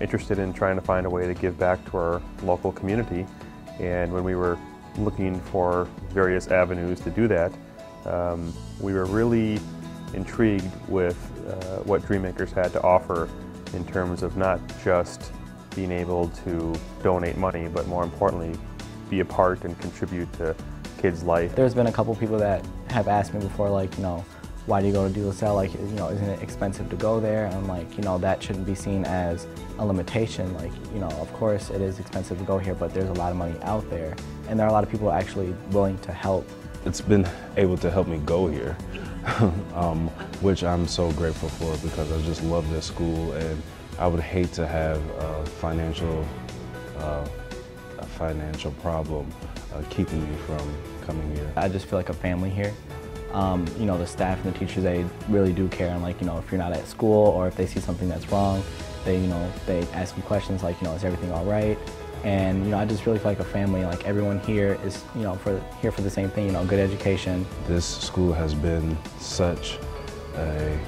interested in trying to find a way to give back to our local community. And when we were looking for various avenues to do that, um, we were really intrigued with uh, what DreamMakers had to offer in terms of not just being able to donate money, but more importantly, be a part and contribute to kids' life. There's been a couple people that have asked me before, like, you know, why do you go to Salle? Like, you know, isn't it expensive to go there? And like, you know, that shouldn't be seen as a limitation. Like, you know, of course it is expensive to go here, but there's a lot of money out there. And there are a lot of people actually willing to help. It's been able to help me go here, um, which I'm so grateful for because I just love this school and I would hate to have a financial, uh, a financial problem uh, keeping me from coming here. I just feel like a family here. Um, you know, the staff and the teachers, they really do care. And like, you know, if you're not at school or if they see something that's wrong, they, you know, they ask you questions like, you know, is everything all right? And, you know, I just really feel like a family. Like everyone here is, you know, for here for the same thing, you know, good education. This school has been such a,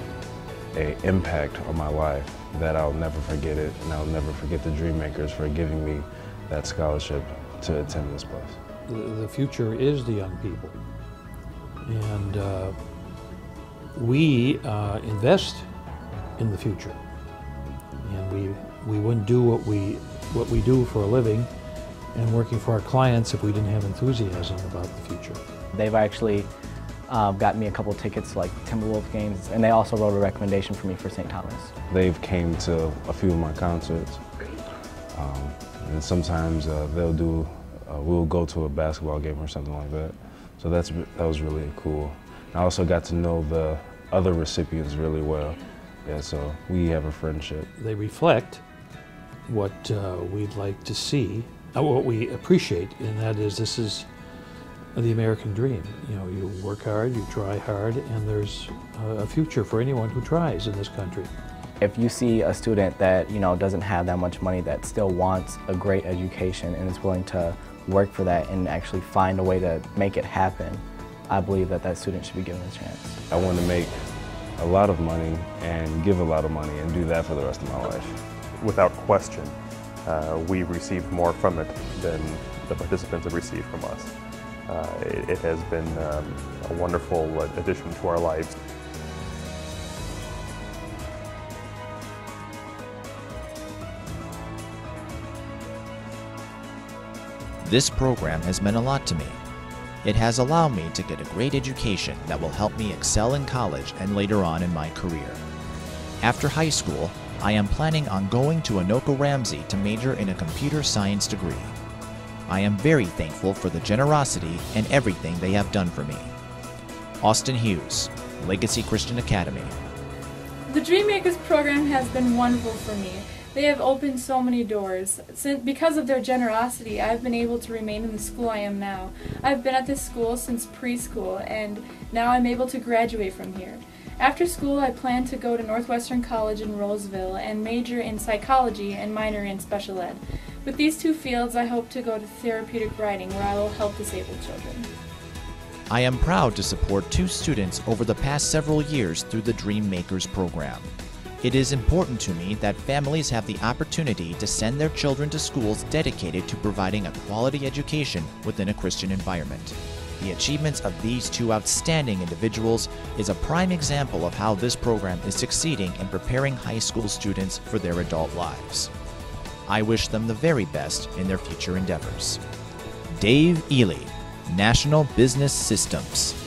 a impact on my life that I'll never forget it. And I'll never forget the DreamMakers for giving me that scholarship to attend this place. The, the future is the young people. And uh, we uh, invest in the future. And we, we wouldn't do what we, what we do for a living and working for our clients if we didn't have enthusiasm about the future. They've actually uh, got me a couple tickets like Timberwolves games, and they also wrote a recommendation for me for St. Thomas. They've came to a few of my concerts, um, and sometimes uh, they'll do, uh, we'll go to a basketball game or something like that. So that's, that was really cool. I also got to know the other recipients really well. Yeah, so we have a friendship. They reflect what uh, we'd like to see, uh, what we appreciate, and that is this is the American dream. You know, you work hard, you try hard, and there's a future for anyone who tries in this country. If you see a student that, you know, doesn't have that much money that still wants a great education and is willing to work for that and actually find a way to make it happen, I believe that that student should be given a chance. I want to make a lot of money and give a lot of money and do that for the rest of my life. Without question, uh, we receive more from it than the participants have received from us. Uh, it, it, has been um, a wonderful addition to our lives. This program has meant a lot to me. It has allowed me to get a great education that will help me excel in college and later on in my career. After high school, I am planning on going to Anoka Ramsey to major in a computer science degree. I am very thankful for the generosity and everything they have done for me. Austin Hughes, Legacy Christian Academy. The DreamMakers program has been wonderful for me. They have opened so many doors. Since, because of their generosity, I've been able to remain in the school I am now. I've been at this school since preschool, and now I'm able to graduate from here. After school, I plan to go to Northwestern College in Roseville and major in psychology and minor in special ed. With these two fields, I hope to go to therapeutic writing where I will help disabled children. I am proud to support two students over the past several years through the DreamMakers program. It is important to me that families have the opportunity to send their children to schools dedicated to providing a quality education within a Christian environment. The achievements of these two outstanding individuals is a prime example of how this program is succeeding in preparing high school students for their adult lives. I wish them the very best in their future endeavors. Dave Ely, National Business Systems.